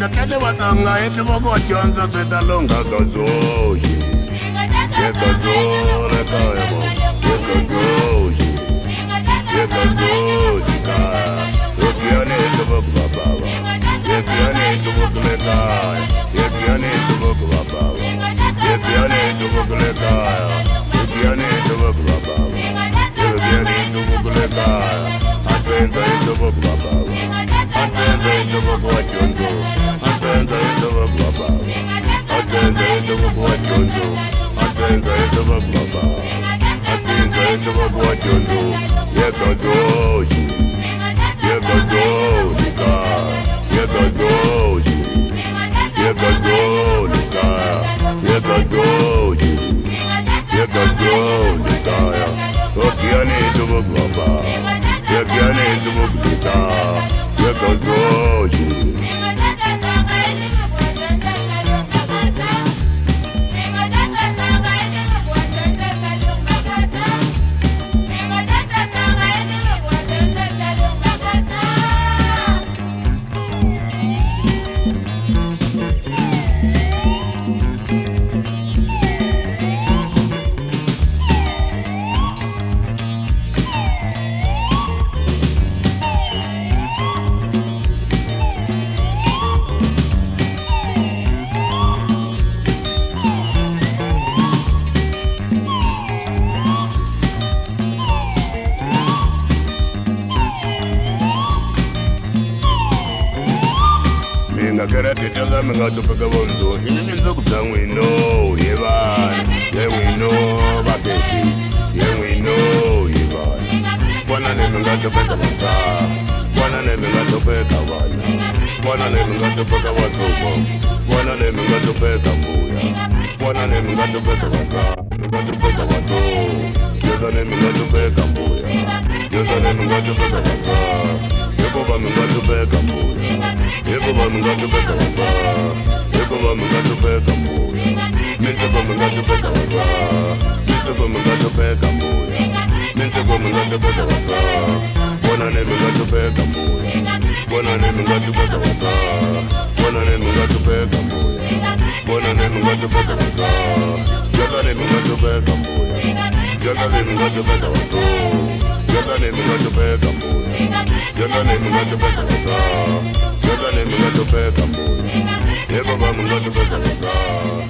Inga tete watanga eti moko chonzo Teta longa kazoji Ye kazoji kaya mo Ye kazoji Ye kazoji kaya Yekiane tubo kwa baba Yekiane tubo kule kaya. Yekiane tubo kwa baba Yekiane tubo kule kaya. Yekiane tubo kwa baba Yekiane tubo kule kaya. Atwenza tubo kwa baba Atwenza tubo kwa chonzo на слова Один за этого платежу Это дождь, это золика Это дождь, это золика Это дождь. Mina kera tita za mi nga hlupeka vondzo i ni vindzuku bya n'wino hi vana ye n'wino vabebi ye n'wino hi vana vona le mi nga hlupeka vantshwa vona le mi nga hlupeka vana vona le mi nga hlupeka vahloko vona le mi nga hlupeka mbuya vona le mi nga hlupeka vantshwa mi nga hlupeka vahloko yoza le mi nga hlupeka mbuya yoza le mi nga hlupeka vantshwa hikuva mi nga hlupeka mbuya. Hikuva mi nga hlupeka vantshwa hikuva mi nga hlupeka mbuya. Mintsiko mi nga hlupeka vantshwa mintsiko mi nga hlupeka mbuya. Mintsiko mi nga hlupeka vantshwa vona le mi nga mbuya. Vona le mi nga hlupeka vantshwa vona le mi mbuya. Vona le mi nga hlupeka vantshwa yoza le mi mbuya. Yoza le mi nga hlupeka You're the name of the bed, boy. You're the name of the bed, You're the name of the bed, boy. Everyone will not be better.